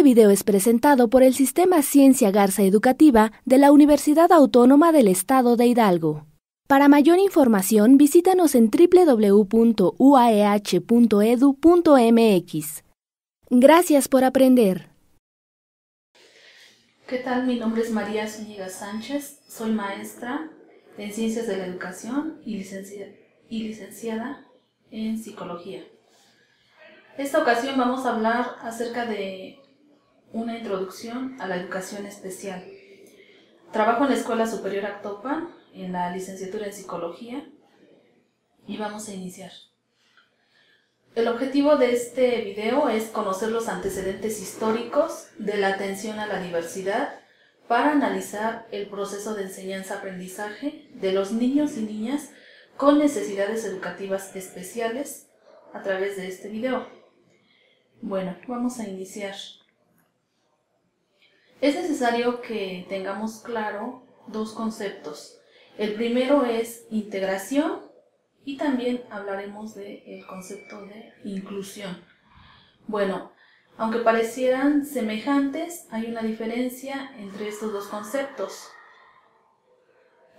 Este video es presentado por el Sistema Ciencia Garza Educativa de la Universidad Autónoma del Estado de Hidalgo. Para mayor información, visítanos en www.uaeh.edu.mx. Gracias por aprender. ¿Qué tal? Mi nombre es María Zúñiga Sánchez, soy maestra en Ciencias de la Educación y, y licenciada en Psicología. Esta ocasión vamos a hablar acerca de una introducción a la educación especial. Trabajo en la Escuela Superior Actopan, en la licenciatura en Psicología, y vamos a iniciar. El objetivo de este video es conocer los antecedentes históricos de la atención a la diversidad para analizar el proceso de enseñanza-aprendizaje de los niños y niñas con necesidades educativas especiales a través de este video. Bueno, vamos a iniciar. Es necesario que tengamos claro dos conceptos. El primero es integración y también hablaremos del concepto de inclusión. Bueno, aunque parecieran semejantes, hay una diferencia entre estos dos conceptos.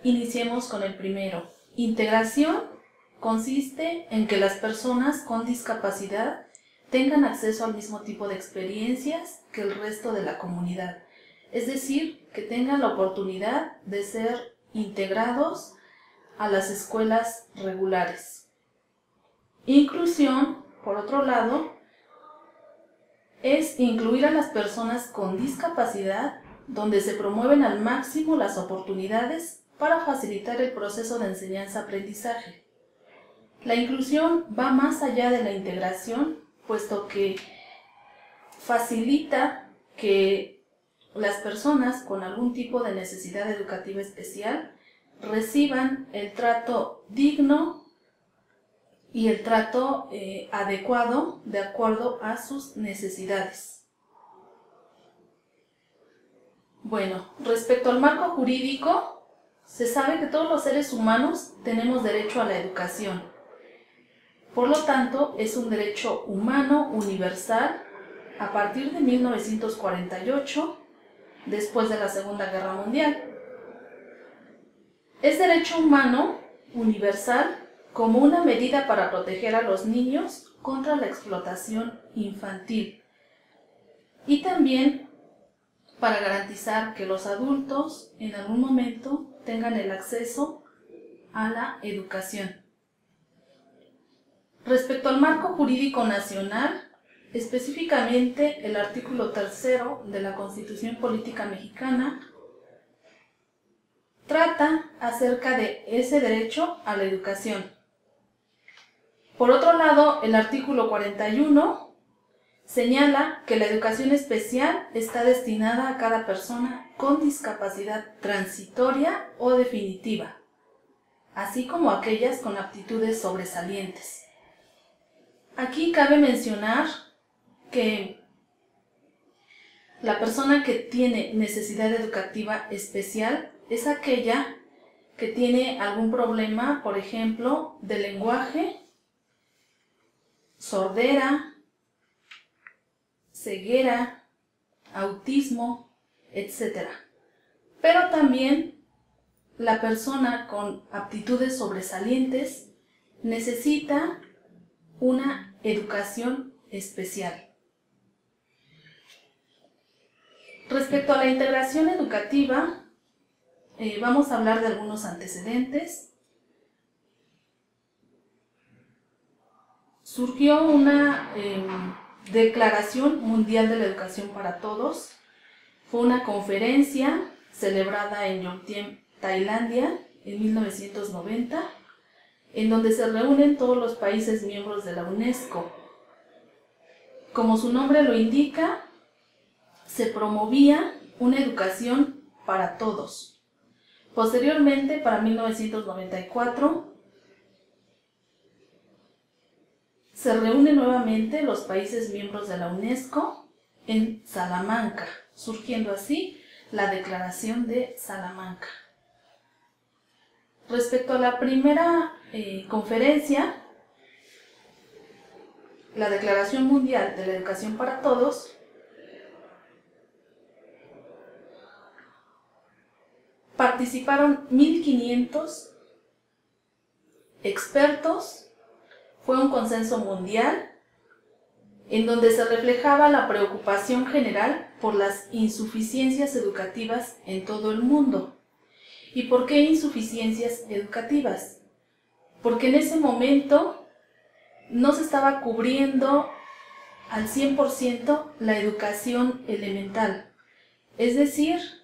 Iniciemos con el primero. Integración consiste en que las personas con discapacidad tengan acceso al mismo tipo de experiencias que el resto de la comunidad es decir, que tengan la oportunidad de ser integrados a las escuelas regulares. Inclusión, por otro lado, es incluir a las personas con discapacidad donde se promueven al máximo las oportunidades para facilitar el proceso de enseñanza-aprendizaje. La inclusión va más allá de la integración, puesto que facilita que las personas con algún tipo de necesidad educativa especial reciban el trato digno y el trato eh, adecuado de acuerdo a sus necesidades. Bueno, respecto al marco jurídico, se sabe que todos los seres humanos tenemos derecho a la educación. Por lo tanto, es un derecho humano universal a partir de 1948 después de la Segunda Guerra Mundial. Es derecho humano universal como una medida para proteger a los niños contra la explotación infantil y también para garantizar que los adultos en algún momento tengan el acceso a la educación. Respecto al marco jurídico nacional, específicamente el artículo tercero de la Constitución Política Mexicana, trata acerca de ese derecho a la educación. Por otro lado, el artículo 41 señala que la educación especial está destinada a cada persona con discapacidad transitoria o definitiva, así como aquellas con aptitudes sobresalientes. Aquí cabe mencionar que la persona que tiene necesidad educativa especial es aquella que tiene algún problema, por ejemplo, de lenguaje, sordera, ceguera, autismo, etc. Pero también la persona con aptitudes sobresalientes necesita una educación especial. Respecto a la integración educativa, eh, vamos a hablar de algunos antecedentes. Surgió una em, Declaración Mundial de la Educación para Todos. Fue una conferencia celebrada en Yongtien, Tailandia, en 1990, en donde se reúnen todos los países miembros de la UNESCO. Como su nombre lo indica, se promovía una educación para todos. Posteriormente, para 1994, se reúnen nuevamente los países miembros de la UNESCO en Salamanca, surgiendo así la Declaración de Salamanca. Respecto a la primera eh, conferencia, la Declaración Mundial de la Educación para Todos, participaron 1.500 expertos, fue un consenso mundial en donde se reflejaba la preocupación general por las insuficiencias educativas en todo el mundo. ¿Y por qué insuficiencias educativas? Porque en ese momento no se estaba cubriendo al 100% la educación elemental. Es decir,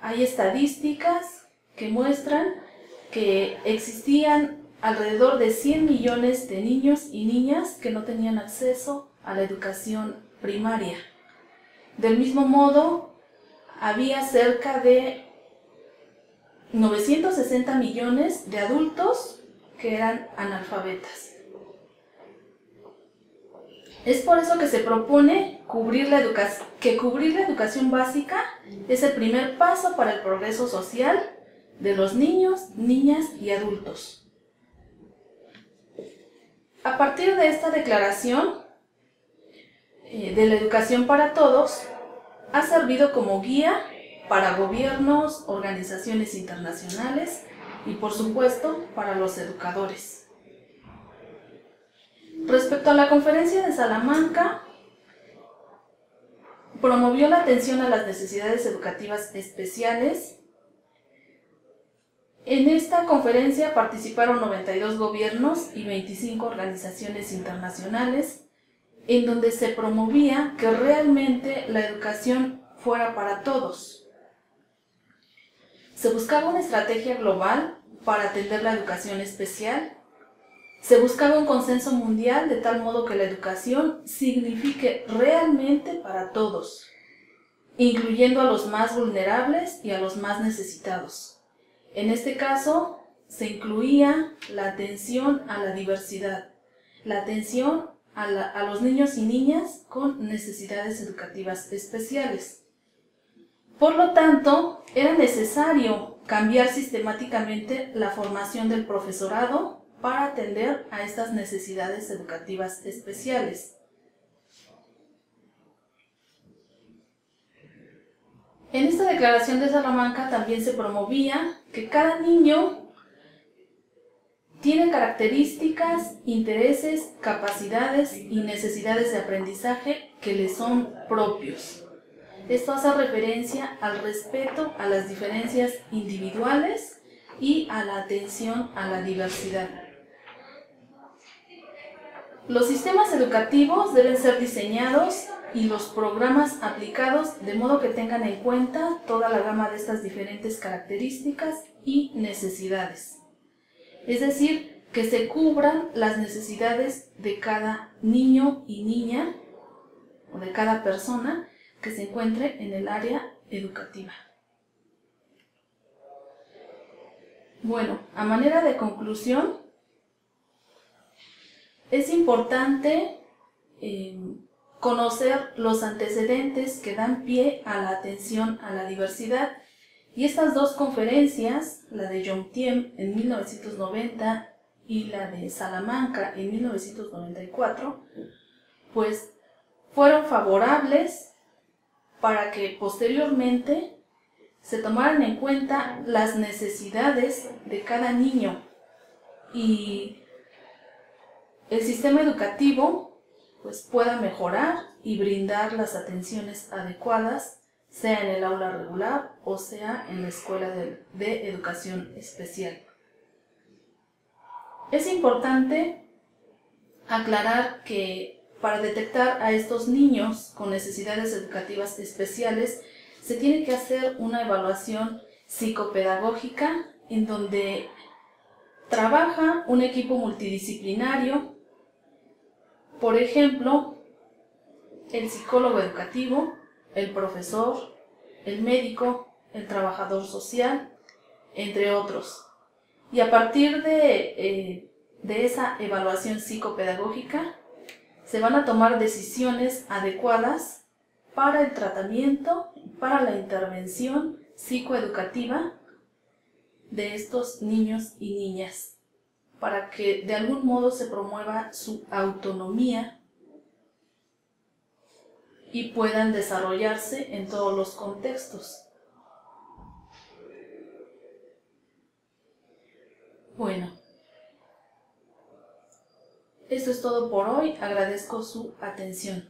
hay estadísticas que muestran que existían alrededor de 100 millones de niños y niñas que no tenían acceso a la educación primaria. Del mismo modo, había cerca de 960 millones de adultos que eran analfabetas. Es por eso que se propone cubrir la que cubrir la educación básica es el primer paso para el progreso social de los niños, niñas y adultos. A partir de esta declaración eh, de la educación para todos, ha servido como guía para gobiernos, organizaciones internacionales y por supuesto para los educadores. Respecto a la conferencia de Salamanca, promovió la atención a las necesidades educativas especiales. En esta conferencia participaron 92 gobiernos y 25 organizaciones internacionales, en donde se promovía que realmente la educación fuera para todos. Se buscaba una estrategia global para atender la educación especial se buscaba un consenso mundial de tal modo que la educación signifique realmente para todos, incluyendo a los más vulnerables y a los más necesitados. En este caso, se incluía la atención a la diversidad, la atención a, los niños y niñas con necesidades educativas especiales. Por lo tanto, era necesario cambiar sistemáticamente la formación del profesorado para atender a estas necesidades educativas especiales. En esta declaración de Salamanca también se promovía que cada niño tiene características, intereses, capacidades y necesidades de aprendizaje que le son propios. Esto hace referencia al respeto a las diferencias individuales y a la atención a la diversidad. Los sistemas educativos deben ser diseñados y los programas aplicados de modo que tengan en cuenta toda la gama de estas diferentes características y necesidades. Es decir, que se cubran las necesidades de cada niño y niña o de cada persona que se encuentre en el área educativa. Bueno, a manera de conclusión, es importante eh, conocer los antecedentes que dan pie a la atención a la diversidad. Y estas dos conferencias, la de Yomtiem en 1990 y la de Salamanca en 1994, pues fueron favorables para que posteriormente se tomaran en cuenta las necesidades de cada niño. Y el sistema educativo pues pueda mejorar y brindar las atenciones adecuadas, sea en el aula regular o sea en la escuela de, de educación especial. Es importante aclarar que para detectar a estos niños con necesidades educativas especiales se tiene que hacer una evaluación psicopedagógica en donde trabaja un equipo multidisciplinario por ejemplo, el psicólogo educativo, el profesor, el médico, el trabajador social, entre otros. Y a partir de, eh, de esa evaluación psicopedagógica, se van a tomar decisiones adecuadas para el tratamiento, para la intervención psicoeducativa de estos niños y niñas para que de algún modo se promueva su autonomía y puedan desarrollarse en todos los contextos. Bueno, esto es todo por hoy. Agradezco su atención.